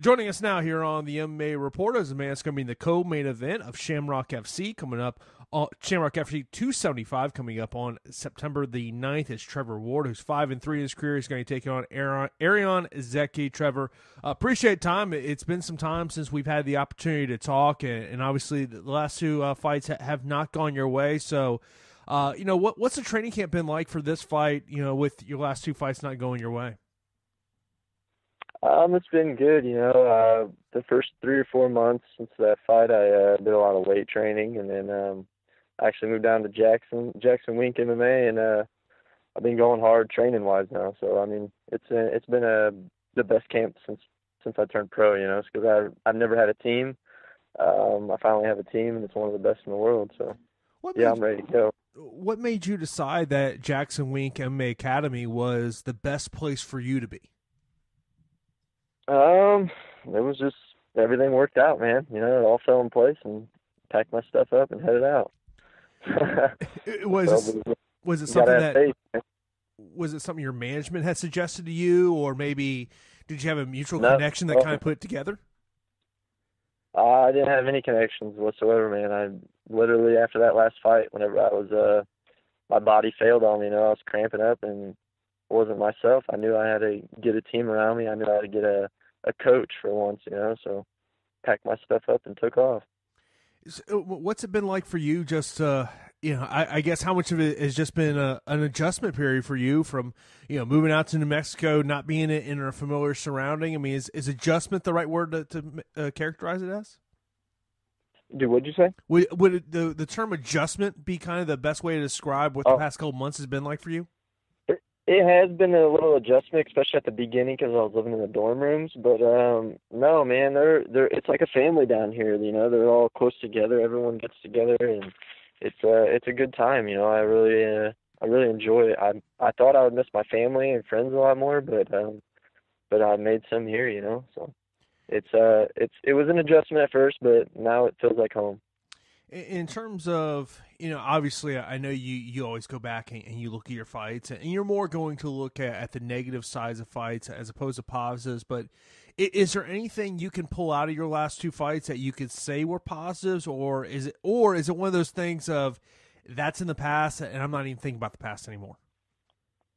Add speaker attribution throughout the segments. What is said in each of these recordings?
Speaker 1: Joining us now here on the MMA Report is a man that's going to be in the co-main event of Shamrock FC coming up. Uh, Shamrock FC 275 coming up on September the 9th is Trevor Ward, who's 5 and 3 in his career. He's going to take on Arion, Arion Zeki. Trevor, uh, appreciate time. It's been some time since we've had the opportunity to talk, and, and obviously the last two uh, fights have not gone your way. So, uh, you know, what what's the training camp been like for this fight, you know, with your last two fights not going your way?
Speaker 2: Um, it's been good. You know, uh, the first three or four months since that fight, I uh, did a lot of weight training, and then um, I actually moved down to Jackson Jackson Wink MMA, and uh, I've been going hard training wise now. So I mean, it's a, it's been a the best camp since since I turned pro. You know, because I I've never had a team. Um, I finally have a team, and it's one of the best in the world. So what yeah, I'm ready to go.
Speaker 1: What made you decide that Jackson Wink MMA Academy was the best place for you to be?
Speaker 2: Um, it was just everything worked out, man. You know, it all fell in place and packed my stuff up and headed out.
Speaker 1: was so, it, was it something that faith, was it something your management had suggested to you, or maybe did you have a mutual no, connection that kind of put it together?
Speaker 2: Uh, I didn't have any connections whatsoever, man. I literally after that last fight, whenever I was uh, my body failed on me. You know, I was cramping up and wasn't myself. I knew I had to get a team around me. I knew I had to get a a coach for once, you know. So packed my stuff up and took off.
Speaker 1: So what's it been like for you? Just uh, you know, I, I, guess how much of it has just been a, an adjustment period for you from you know moving out to New Mexico, not being in a familiar surrounding. I mean, is is adjustment the right word to, to uh, characterize it as?
Speaker 2: Do what'd you say?
Speaker 1: Would would the the term adjustment be kind of the best way to describe what oh. the past couple months has been like for you?
Speaker 2: It has been a little adjustment, especially at the beginning because I was living in the dorm rooms. But um no, man, they're they're it's like a family down here. You know, they're all close together. Everyone gets together, and it's uh it's a good time. You know, I really uh, I really enjoy it. I I thought I would miss my family and friends a lot more, but um but I made some here. You know, so it's uh it's it was an adjustment at first, but now it feels like home.
Speaker 1: In terms of, you know, obviously, I know you, you always go back and, and you look at your fights, and you're more going to look at, at the negative sides of fights as opposed to positives. But is there anything you can pull out of your last two fights that you could say were positives, or is it, or is it one of those things of that's in the past, and I'm not even thinking about the past anymore?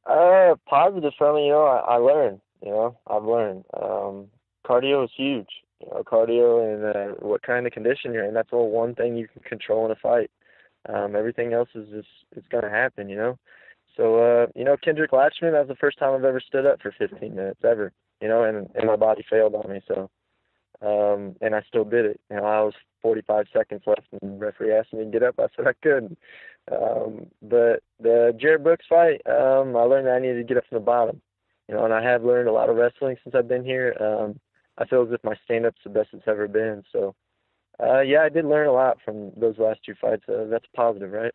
Speaker 2: Uh, positive from you know, I, I learned. You know, I've learned. Um, cardio is huge know, cardio and uh, what kind of condition you're in. That's all one thing you can control in a fight. Um, everything else is just it's gonna happen, you know. So uh, you know, Kendrick Latchman, that was the first time I've ever stood up for 15 minutes ever. You know, and and my body failed on me. So, um, and I still did it. You know, I was 45 seconds left, and the referee asked me to get up. I said I couldn't. Um, but the Jarred Brooks fight, um, I learned that I needed to get up from the bottom. You know, and I have learned a lot of wrestling since I've been here. Um, I feel as if my stand up's the best it's ever been. So, uh, yeah, I did learn a lot from those last two fights. Uh, that's positive, right?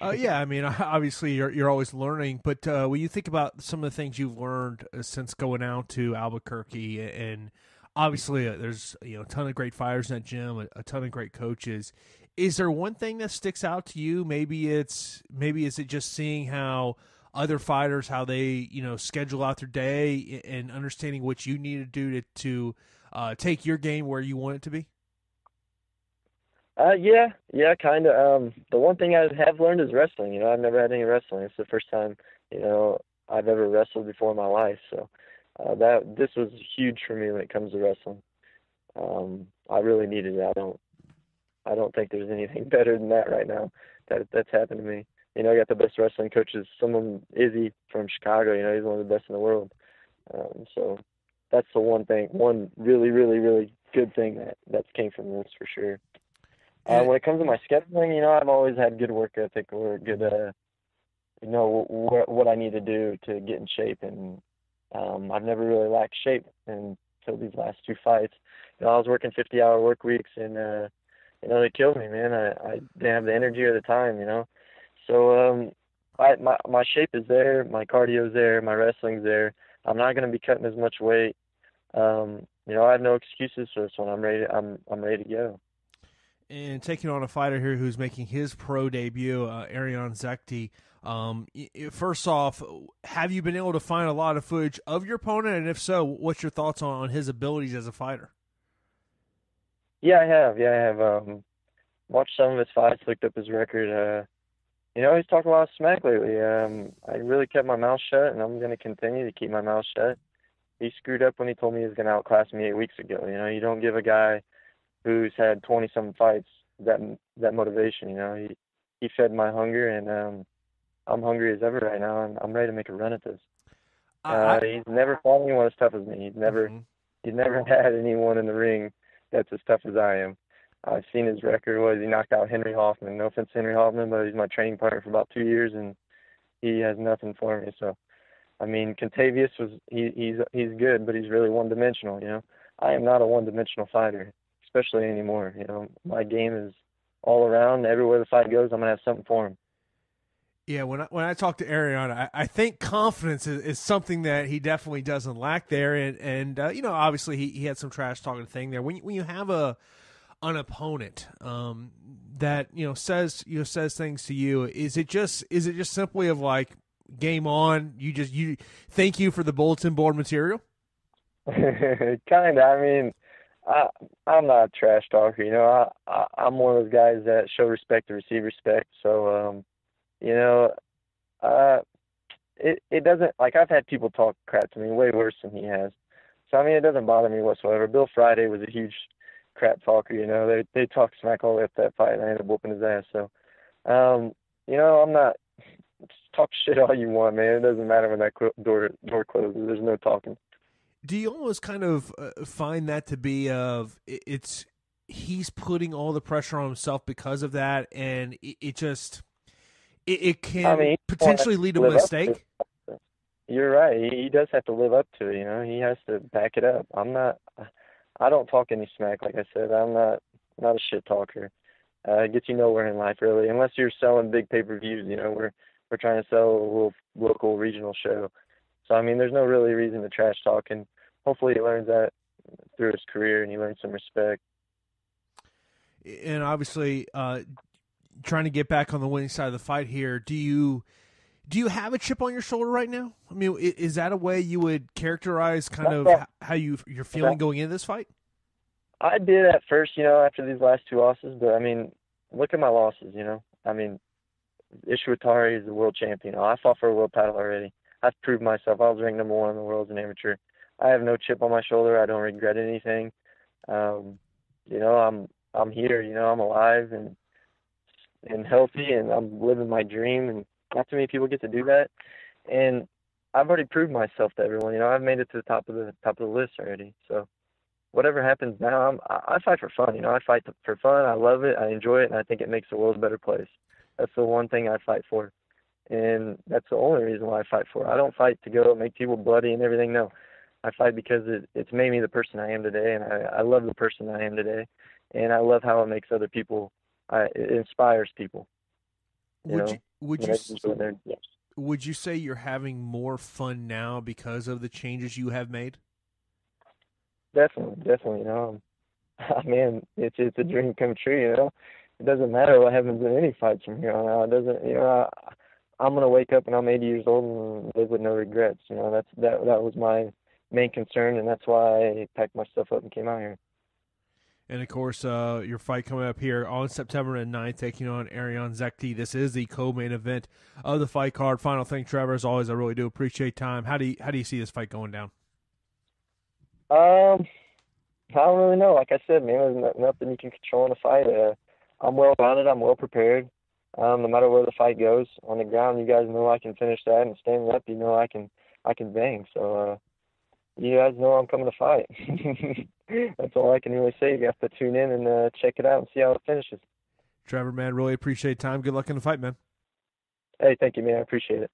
Speaker 1: Uh, yeah, I mean, obviously you're you're always learning, but uh, when you think about some of the things you've learned uh, since going out to Albuquerque, and obviously uh, there's you know a ton of great fighters in that gym, a, a, ton of great coaches. Is there one thing that sticks out to you? Maybe it's maybe is it just seeing how other fighters how they you know schedule out their day and understanding what you need to do to to uh, take your game where you want it to be?
Speaker 2: Uh, yeah, yeah, kind of. Um, the one thing I have learned is wrestling. You know, I've never had any wrestling. It's the first time you know I've ever wrestled before in my life. So uh, that this was huge for me when it comes to wrestling. Um, I really needed it. I don't, I don't think there's anything better than that right now. That that's happened to me you know, I got the best wrestling coaches. Some of them, Izzy from Chicago, you know, he's one of the best in the world. Um, so that's the one thing, one really, really, really good thing that that came from this for sure. Uh, when it comes to my scheduling, you know, I've always had good work ethic or good, uh, you know, what what I need to do to get in shape, and um, I've never really lacked shape until these last two fights. You know, I was working 50-hour work weeks, and uh, you know, they killed me, man. I I didn't have the energy or the time, you know. So um, I, my my shape is there, my cardio's there, my wrestling's there. I'm not going to be cutting as much weight. Um, you know, I have no excuses for this one. I'm ready. I'm I'm ready to go.
Speaker 1: And taking on a fighter here who's making his pro debut, uh, Arion Zekti. Um, first off, have you been able to find a lot of footage of your opponent, and if so, what's your thoughts on, on his abilities as a fighter?
Speaker 2: Yeah, I have. Yeah, I have. Um, watched some of his fights, looked up his record. Uh, you know, he's talked a lot of smack lately. Um, I really kept my mouth shut, and I'm going to continue to keep my mouth shut. He screwed up when he told me he was going to outclass me eight weeks ago. You know, you don't give a guy who's had 20 some fights that that motivation. You know, he he fed my hunger, and um, I'm hungry as ever right now, and I'm ready to make a run at this. Uh, he's never fought anyone as tough as me. He's never mm-hmm. he's never had anyone in the ring that's as tough as I am. I've seen his record was he knocked out Henry Hoffman. No offense to Henry Hoffman, but he's my training partner for about two years, and he has nothing for me. So, I mean, Contavious was he, he's he's good, but he's really one dimensional. You know, I am not a one dimensional fighter, especially anymore. You know, my game is all around. Everywhere the fight goes, I'm gonna have something for him.
Speaker 1: Yeah, when I, when I talk to Ariana, I, I think confidence is, is, something that he definitely doesn't lack there, and and uh, you know obviously he, he had some trash talking thing there. When you, when you have a an opponent um, that you know says you know says things to you, is it just is it just simply of like game on? You just you thank you for the bulletin board material.
Speaker 2: kind of. I mean, I I'm not a trash talker. You know, I, I I'm one of those guys that show respect to receive respect. So um, you know, uh, it it doesn't like I've had people talk crap to me way worse than he has. So I mean, it doesn't bother me whatsoever. Bill Friday was a huge crap talker. You know, they they talk smack all the way up that fight, and I ended up whooping his ass. So, um, you know, I'm not talk shit all you want, man. It doesn't matter when that door door closes. There's no talking.
Speaker 1: Do you almost kind of uh, find that to be of it's he's putting all the pressure on himself because of that, and it, it just it, it can I mean, potentially lead to a mistake.
Speaker 2: To You're right. He does have to live up to it. You know, he has to back it up. I'm not. I don't talk any smack. Like I said, I'm not not a shit talker. Uh, it gets you nowhere in life, really, unless you're selling big pay per views. You know, we're we're trying to sell a little local regional show. So I mean, there's no really reason to trash talk, and hopefully he learns that through his career and he learns some respect.
Speaker 1: And obviously, uh, trying to get back on the winning side of the fight here. Do you do you have a chip on your shoulder right now? I mean, is that a way you would characterize kind of how you you're feeling going into this fight?
Speaker 2: I did at first, you know, after these last two losses, but I mean, look at my losses, you know. I mean, Ishwatari is the world champion. I fought for a world title already. I've proved myself. I was ranked number one in the world as an amateur. I have no chip on my shoulder. I don't regret anything. Um, you know, I'm I'm here. You know, I'm alive, and and healthy and I'm living my dream and not too many people get to do that. And I've already proved myself to everyone. You know, I've made it to the top of the top of the list already. So whatever happens now, I'm, I fight for fun. You know, I fight for fun. I love it. I enjoy it, and I think it makes the world a better place. That's the one thing I fight for, and that's the only reason why I fight for. I don't fight to go make people bloody and everything. No, I fight because it, it's made me the person I am today, and I, I love the person I am today, and I love how it makes other people I, it inspires people.
Speaker 1: Would know, you would you yes. would you say you're having more fun now because of the changes you have made?
Speaker 2: Definitely, definitely. You know, um, man, it's it's a dream come true. You know, it doesn't matter what happens in any fights from here on out. It doesn't. You know, I, I'm gonna wake up and I'm 80 years old and live with no regrets. You know, that's that that was my main concern, and that's why I packed my stuff up and came out here.
Speaker 1: And of course, uh, your fight coming up here on September 9th, taking on Arion Zekti. This is the co-main event of the fight card. Final thing, Trevor, as always, I really do appreciate time. How do you how do you see this fight going down?
Speaker 2: Um, I don't really know. Like I said, man, there's nothing you can control in a fight. Uh, I'm well rounded. I'm well prepared. Um, no matter where the fight goes on the ground, you guys know I can finish that, and standing up, you know I can I can bang. So. You guys know I'm coming to fight. That's all I can really say. You have to tune in and uh, check it out and see how it finishes.
Speaker 1: Trevor, man, really appreciate time. Good luck in the fight, man.
Speaker 2: Hey, thank you, man. I appreciate it.